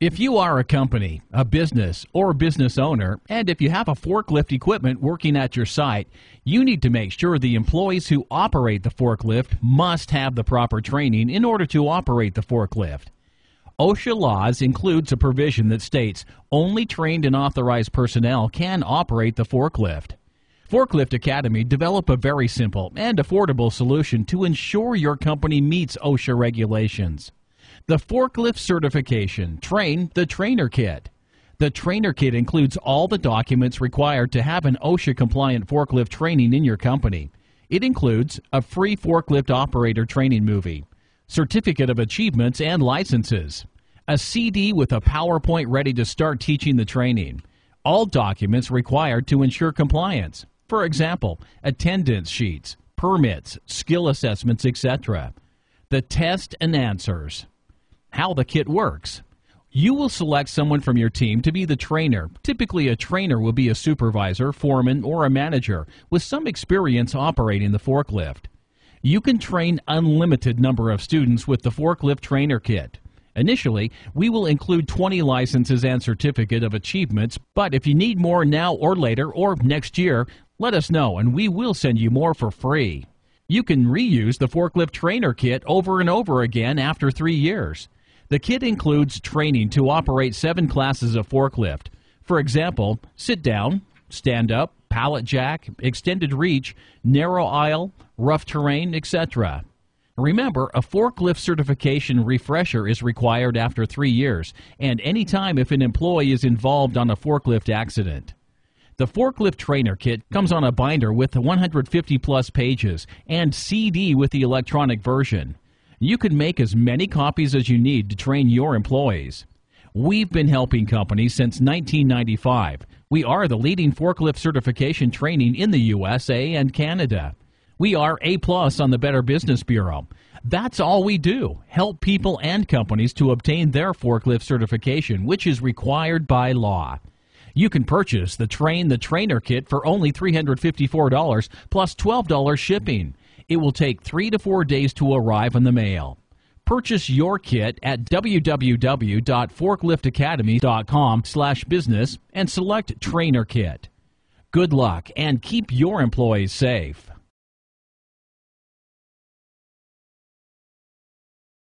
If you are a company, a business, or a business owner, and if you have a forklift equipment working at your site, you need to make sure the employees who operate the forklift must have the proper training in order to operate the forklift. OSHA laws includes a provision that states only trained and authorized personnel can operate the forklift. Forklift Academy develop a very simple and affordable solution to ensure your company meets OSHA regulations. The forklift certification Train the Trainer Kit. The Trainer Kit includes all the documents required to have an OSHA compliant forklift training in your company. It includes a free forklift operator training movie, certificate of achievements and licenses, a CD with a PowerPoint ready to start teaching the training, all documents required to ensure compliance. For example, attendance sheets, permits, skill assessments, etc. The test and answers how the kit works. You will select someone from your team to be the trainer. Typically, a trainer will be a supervisor, foreman, or a manager with some experience operating the forklift. You can train unlimited number of students with the forklift trainer kit. Initially, we will include 20 licenses and certificate of achievements, but if you need more now or later or next year, let us know and we will send you more for free. You can reuse the forklift trainer kit over and over again after 3 years. The kit includes training to operate seven classes of forklift. For example, sit down, stand up, pallet jack, extended reach, narrow aisle, rough terrain, etc. Remember, a forklift certification refresher is required after three years and any time if an employee is involved on a forklift accident. The forklift trainer kit comes on a binder with 150 plus pages and CD with the electronic version. You can make as many copies as you need to train your employees. We've been helping companies since 1995. We are the leading forklift certification training in the USA and Canada. We are A plus on the Better Business Bureau. That's all we do. Help people and companies to obtain their forklift certification, which is required by law. You can purchase the Train the Trainer kit for only $354 plus $12 shipping. It will take three to four days to arrive in the mail. Purchase your kit at www.forkliftacademy.com slash business and select Trainer Kit. Good luck and keep your employees safe.